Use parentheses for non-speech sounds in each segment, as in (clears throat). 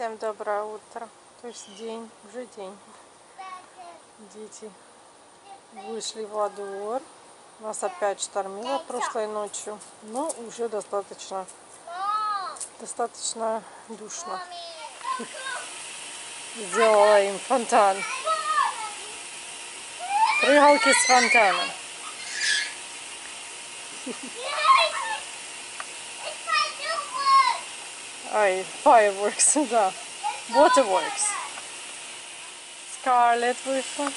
Всем доброе утро. То есть день, уже день. Дети вышли во двор. Нас опять штормило прошлой ночью, но уже достаточно, достаточно душно. Сделала им фонтан. Прыгалки с фонтаном. Ай, fireworks, да. Waterworks. Скарлетт вышла.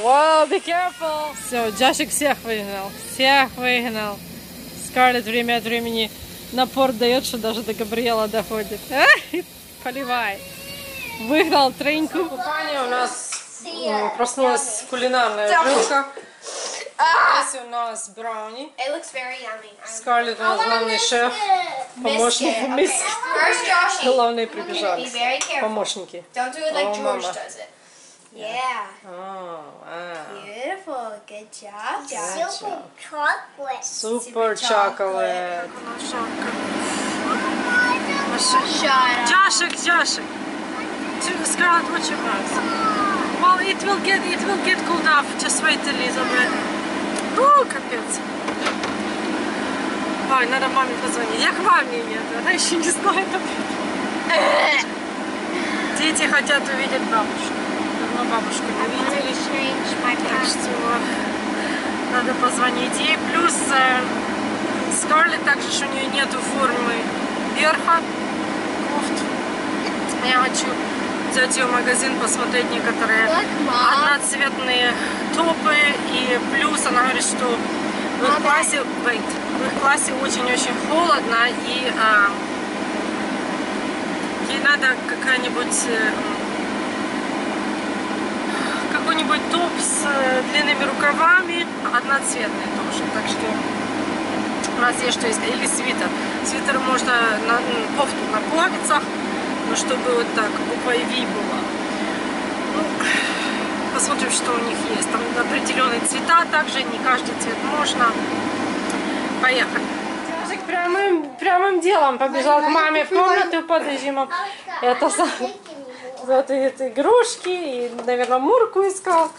Wow, be careful! Все, Джашик всех выгнал. Всех выгнал. Скарлетт время от времени напор дает, что даже до Габриэла доходит. Эх, поливай. Выгнал треньку. Купание у нас проснулась кулинарная жилка. Здесь у нас брауни. It looks very yummy. I'm- Скарлетт у нас главный шеф. Помощник. Мисс. Главные прибежали. Помощники. Don't do it like George does it. Yeah. О, а. Beautiful. Good job. Gotcha. chocolate. Супер чоколад. Shut up. Джашик, Джашик. Scarlett, what you want? Well, it will get, it will get cooled off. Just wait a little bit. О, капец. Ой, надо маме позвонить. Я к маме еду. Она еще не знает об этом. Дети хотят увидеть бабушку. Бабушку не видели. Так что надо позвонить ей. Плюс э, Скарлетт также, что у нее нету формы верха кофт. Я хочу взять ее в магазин, посмотреть некоторые одноцветные топы. И плюс она говорит, что в их классе, wait, в их классе очень-очень холодно и а, ей надо какая-нибудь э, какой-нибудь топ с э, длинными рукавами, одноцветный тоже. Так что у нас есть что есть. Или свитер. Свитер можно на кофту на пуговицах, но чтобы вот так буква V была. Ну, посмотрим, что у них есть. Там определенные цвета также, не каждый цвет можно. Поехали. Прямым, прямым делом побежал к маме в комнату под режимом. Это вот эти игрушки, и, наверное, Мурку искал.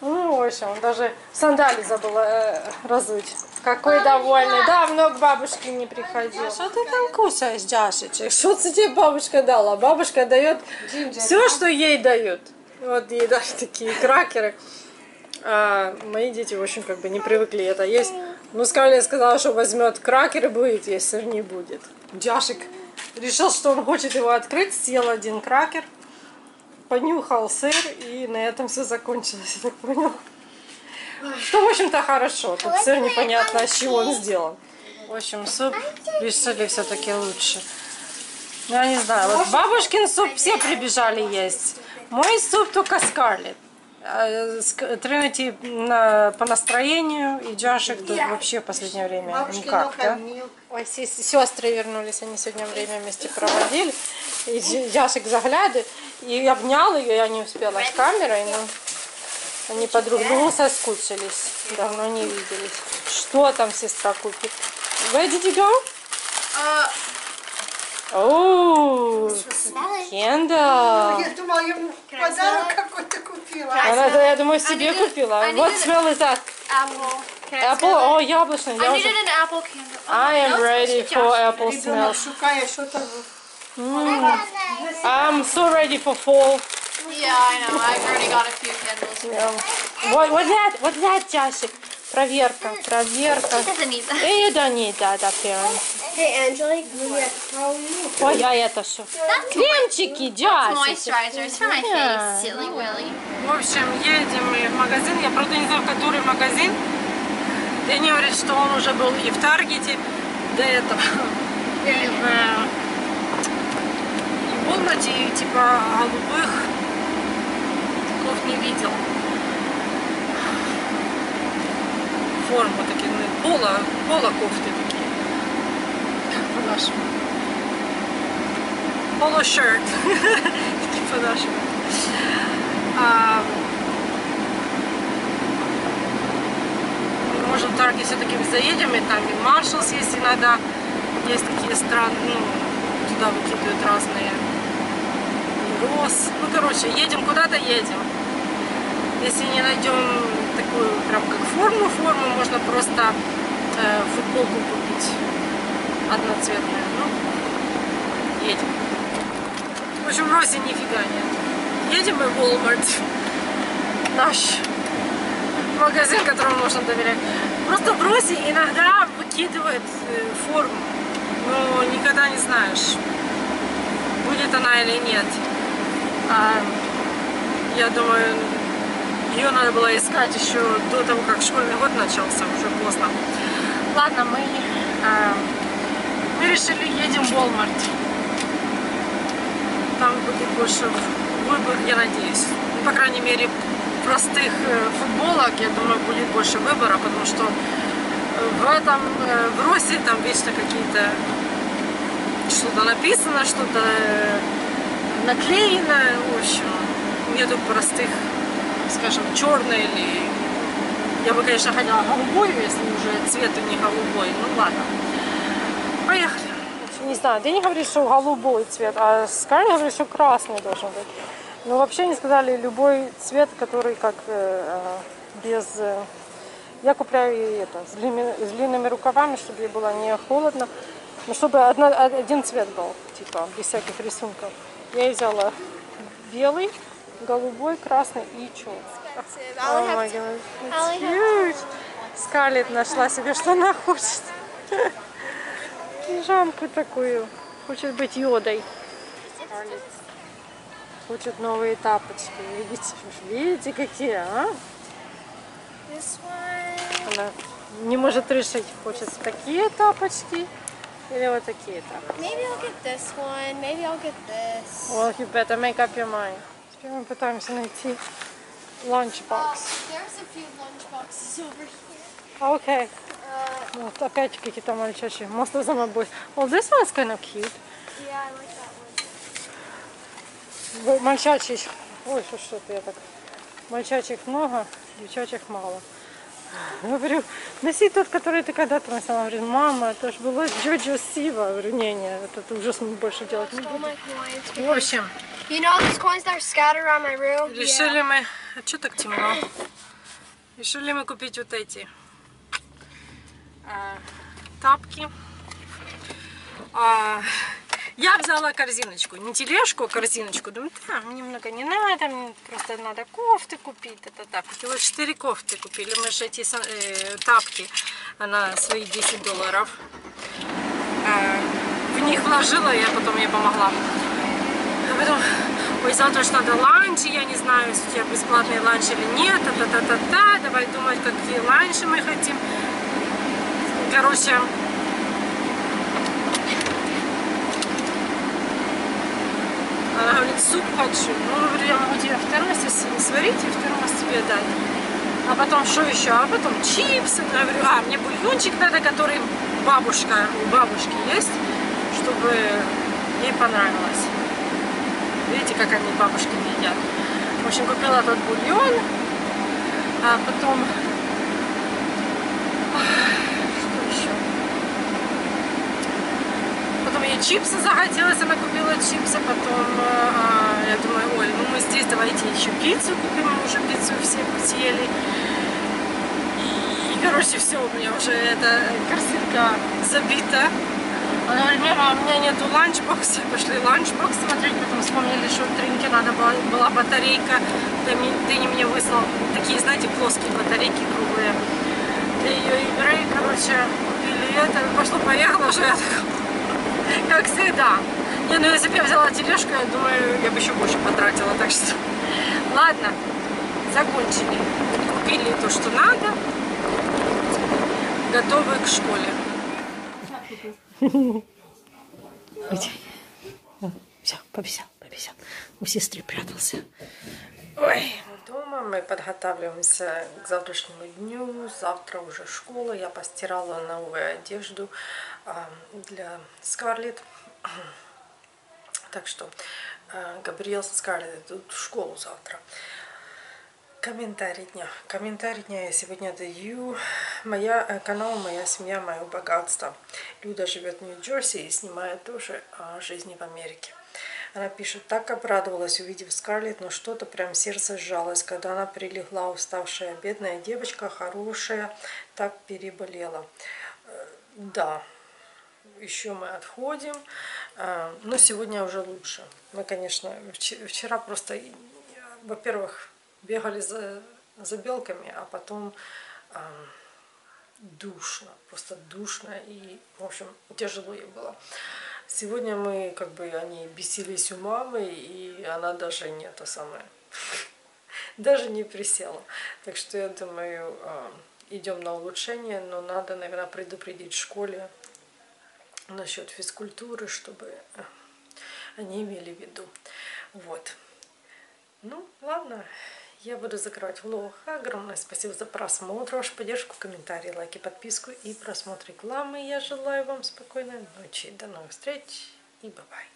Ну, в общем, он даже сандали забыл э, разуть. Какой довольный. Давно к бабушке не приходил. Что ты там кушаешь, Джашечек? Что тебе бабушка дала? Бабушка дает все, что ей дают. Вот ей дали такие кракеры. А мои дети, в общем, как бы не привыкли это есть. Ну, Скарлетт сказала, что возьмет кракер и будет есть, сыр не будет. Джашик решил, что он хочет его открыть, съел один кракер, понюхал сыр, и на этом все закончилось, я так понял. Что, в общем-то, хорошо. Тут сыр непонятно, из чего он сделан. В общем, суп решили все-таки лучше. Ну, я не знаю, вот бабушкин суп все прибежали есть. Мой суп только Скарлетт. А, Тринити на, по настроению, и Джашик тут вообще в последнее время никак, да? Ой, сестры вернулись, они сегодня время вместе проводили. И Дж- Джашик заглядывает, и обнял ее, я не успела с камерой, но они по друг другу соскучились, давно не виделись. Что там сестра купит? Where did you go? Uh, Oh, Kendall. Я думала, я ему подарок какой-то купила. Она, я думаю, себе needed- купила. What smell is that? apple. Apple? smell? О, яблочный. I needed an apple candle. Oh, I am ready for apple Ребенок smell. шукає, що I'm so ready for fall. Yeah, I know. I've already got a few candles. Yeah. What, what that? What that, Джашик? Проверка, проверка. That. И да не да, да. Hey, Angelique, Juliet, how are you? Ой, а это что? Кремчики, Джашик. Moisturizer. It's for my Yeah. face, silly Willy. В общем, едем мы в магазин. Я, правда, не знаю, в который магазин. Дэнни говорит, что он уже был и в Таргете до этого. И в, э, и типа голубых таков не видел. форму, такие ну, поло, поло кофты такие. По-нашему. Поло-шерт. (laughs) Такие по-нашему. А, Может, в Тарге все-таки заедем, и там и Маршалс есть иногда. Есть такие страны, ну, туда выкидывают разные роз. Ну, короче, едем куда-то, едем. Если не найдем такую прям как форму, форму можно просто э, футболку купить одноцветную. Ну, едем. В общем, Росе нифига нет. Едем мы в Walmart. Наш магазин, которому можно доверять. Просто в Росе иногда выкидывает э, форму. Но никогда не знаешь, будет она или нет. А, я думаю, ее надо было искать еще до того, как школьный год начался, уже поздно. Ладно, мы, а, мы решили едем в Walmart. Там будет больше выбор, я надеюсь. Ну, по крайней мере, простых э, футболок, я думаю, будет больше выбора, потому что в этом, э, в Росе там вечно какие-то что-то написано, что-то э, наклеено, в общем, нету простых, скажем, черный или... Я бы, конечно, хотела голубой, если уже цвет не голубой, ну ладно. Поехали. Не знаю, Дэнни говорит, что голубой цвет, а Скарлетт говорит, что красный должен быть. Но вообще они сказали любой цвет, который как э, э, без... э, я купляю ей это, с длинными, с длинными рукавами, чтобы ей было не холодно. Но чтобы одна- один цвет был, типа, без всяких рисунков. Я взяла белый, голубой, красный и черный. Have Huge. Скарлетт нашла себе, что она хочет. Пижамку такую. Хочет быть йодой. Скарлетт хочет новые тапочки. Видите, видите какие, а? Она не может решить, хочет такие тапочки или вот такие тапочки. Maybe I'll get this one. Maybe I'll get this. Well, you better make up your mind. Теперь мы пытаемся найти lunchbox. There's a few lunch boxes over here. Okay. Uh, Вот опять какие-то мальчачьи. Most of them are boys. Well, this one's kind of cute. yeah, I like that one. В- Мальчачий. Ой, что что-то я так. Мальчачьих много, девчачьих мало. Говорю, носи тот, который ты когда-то носила. Она говорит, мама, это же было Джоджо Сива. Говорю, не-не, это ты ужас больше делать не coins. В общем, You know those coins that are scattered around my room? решили мы... А что так темно? Решили мы купить вот эти а, тапки. А, я взяла корзиночку, не тележку, а корзиночку. Думаю, да, мне много не надо, мне просто надо кофты купить. Это так. Купила 4 кофты купили. Мы же эти э, тапки на свои 10 долларов. Э, в них вложила, я потом ей помогла. А потом, ой, завтра ж надо ланч, я не знаю, если у тебя бесплатный ланч или нет, та-та-та-та-та, давай думать, какие ланчи мы хотим. Короче, она говорит, суп хочу. Ну, говорю, я могу тебе в термосе сварить и в термос тебе дать. А потом что еще? А потом чипсы. Я говорю, а, мне бульончик надо, который бабушка, у бабушки есть, чтобы ей понравилось. Видите, как они бабушки едят. В общем, купила этот бульон, а потом... Что еще? Потом ей чипсы захотелось, она купила чипсы, потом э, а, я думаю, ой, ну мы здесь давайте еще пиццу купим, мы уже пиццу все съели. И, короче, все, у меня уже эта корзинка забита. Она говорит, мама, у меня нету ланчбокса. Пошли ланчбокс смотреть, потом вспомнили, что в Тринке надо была, была батарейка. Дэнни, Дэнни мне выслал такие, знаете, плоские батарейки круглые. Для ее игры, короче, купили это. Пошло-поехало уже, я так, как всегда. Не, ну если бы я взяла тележку, я думаю, я бы еще больше потратила. Так что, ладно, закончили. Купили то, что надо. Готовы к школе. Все, побежал, побежал. У сестры прятался. Ой, мы подготавливаемся к завтрашнему дню. Завтра уже школа. Я постирала новую одежду а, для Скарлетт. (clears throat) Так что э, Габриэл со Скарлетт идут в школу завтра. Комментарий дня. Комментарий дня я сегодня даю. Моя э, канал «Моя семья, мое богатство». Люда живет в Нью-Джерси и снимает тоже о жизни в Америке. Она пишет, так обрадовалась, увидев Скарлетт, но что-то прям сердце сжалось, когда она прилегла, уставшая, бедная девочка, хорошая, так переболела. Э, Да, еще мы отходим, э, но сегодня уже лучше. Мы, конечно, вч- вчера просто, э, во-первых, бегали за, за белками, а потом душно, просто душно и, в общем, тяжело ей было. Сегодня мы, как бы, они бесились у мамы, и она даже не то самое, (laughs) даже не присела. Так что я думаю, э, идем на улучшение, но надо, наверное, предупредить в школе насчет физкультуры, чтобы э, они имели в виду. Вот. Ну, ладно, я буду закрывать влог. Огромное спасибо за просмотр, вашу поддержку, комментарии, лайки, подписку и просмотр рекламы. Я желаю вам спокойной ночи. До новых встреч и bye-bye.